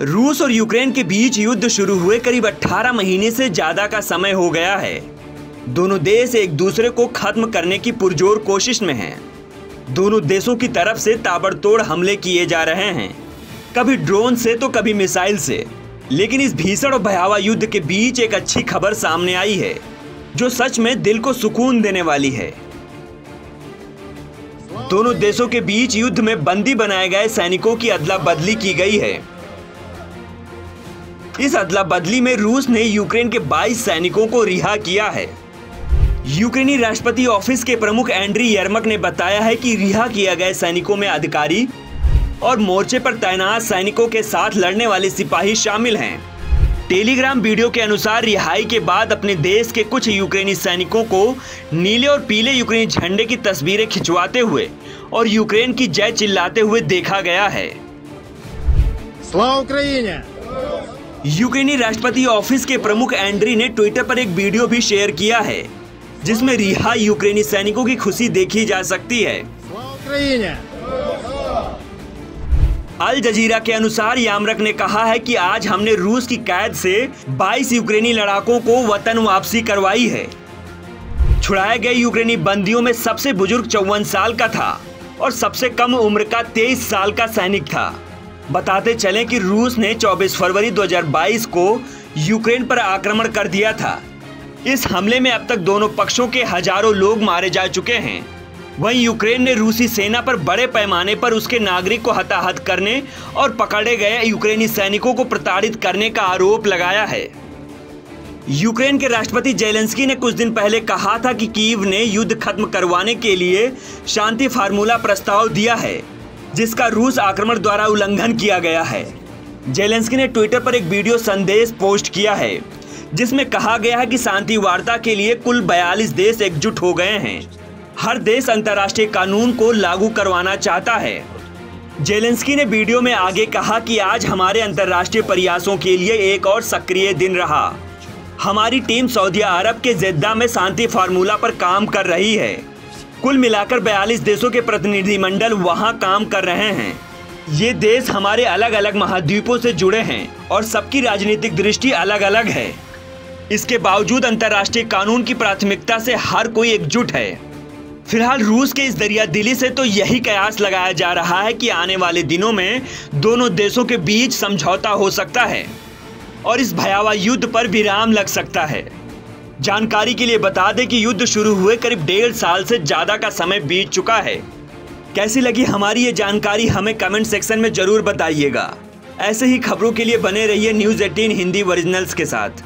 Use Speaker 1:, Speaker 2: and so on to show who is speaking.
Speaker 1: रूस और यूक्रेन के बीच युद्ध शुरू हुए करीब 18 महीने से ज़्यादा का समय हो गया है। दोनों देश एक दूसरे को खत्म करने की पुरजोर कोशिश में हैं। दोनों देशों की तरफ़ से ताबड़तोड़ हमले किए जा रहे हैं। कभी ड्रोन से तो कभी मिसाइल से। लेकिन इस भीषण और भयावह युद्ध के बीच एक अच्छी खबर सामने आई है, जो सच में दिल को सुकून देने वाली है। दोनों देशों के बीच युद्ध में बंदी बनाए गए सैनिकों की अदला बदली की गई है। इस अदला बदली में रूस ने यूक्रेन के 22 सैनिकों को रिहा किया है। यूक्रेनी राष्ट्रपति ऑफ़िस के प्रमुख एंड्री यर्मक ने बताया है कि रिहा किया गए सैनिकों में अधिकारी और मोर्चे पर तैनात सैनिकों के साथ लड़ने वाले सिपाही शामिल हैं। टेलीग्राम वीडियो के अनुसार रिहाई के बाद अपने देश के कुछ यूक्रेनी सैनिकों को नीले और पीले यूक्रेनी झंडे की तस्वीरें खिंचवाते हुए और यूक्रेन की जय चिल्लाते हुए देखा गया है। यूक्रेनी राष्ट्रपति ऑफ़िस के प्रमुख एंड्री ने ट्विटर पर एक वीडियो भी शेयर किया है जिसमें रिहा यूक्रेनी सैनिकों की खुशी देखी जा सकती है। अल जजीरा के अनुसार यामरक ने कहा है कि आज हमने रूस की कैद से 22 यूक्रेनी लड़ाकों को वतन वापसी करवाई है। छुड़ाए गए यूक्रेनी बंदियों में सबसे बुज़ुर्ग चौवन साल का था और सबसे कम उम्र का तेईस साल का सैनिक था। बताते चलें कि रूस ने 24 फरवरी 2022 को यूक्रेन पर आक्रमण कर दिया था। इस हमले में अब तक दोनों पक्षों के हज़ारों लोग मारे जा चुके हैं। वहीं यूक्रेन ने रूसी सेना पर बड़े पैमाने पर उसके नागरिक को हताहत करने और पकड़े गए यूक्रेनी सैनिकों को प्रताड़ित करने का आरोप लगाया है। यूक्रेन के राष्ट्रपति जेलेंस्की ने कुछ दिन पहले कहा था कि कीव ने युद्ध खत्म करवाने के लिए शांति फार्मूला प्रस्ताव दिया है। जिसका रूस आक्रमण द्वारा उल्लंघन किया गया है। जेलेंस्की ने ट्विटर पर एक वीडियो संदेश पोस्ट किया है, जिसमें कहा गया है कि शांति वार्ता के लिए कुल 42 देश एकजुट हो गए हैं। हर देश अंतर्राष्ट्रीय कानून को लागू करवाना चाहता है। जेलेंस्की ने वीडियो में आगे कहा कि आज हमारे अंतर्राष्ट्रीय प्रयासों के लिए एक और सक्रिय दिन रहा। हमारी टीम सऊदी अरब के जेद्दा में शांति फार्मूला पर काम कर रही है। कुल मिलाकर 42 देशों के प्रतिनिधिमंडल वहाँ काम कर रहे हैं। ये देश हमारे अलग अलग महाद्वीपों से जुड़े हैं और सबकी राजनीतिक दृष्टि अलग अलग है। इसके बावजूद अंतर्राष्ट्रीय कानून की प्राथमिकता से हर कोई एकजुट है। फ़िलहाल रूस के इस दरिया दिली से तो यही कयास लगाया जा रहा है कि आने वाले दिनों में दोनों देशों के बीच समझौता हो सकता है और इस भयावह युद्ध पर विराम लग सकता है। जानकारी के लिए बता दें कि युद्ध शुरू हुए करीब डेढ़ साल से ज़्यादा का समय बीत चुका है। कैसी लगी हमारी ये जानकारी हमें कमेंट सेक्शन में ज़रूर बताइएगा। ऐसे ही खबरों के लिए बने रहिए न्यूज़ 18 हिंदी ओरिजिनल्स के साथ।